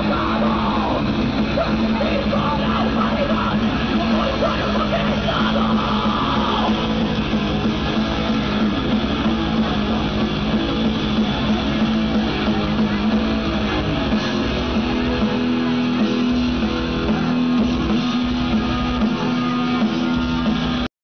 tomorrow. Some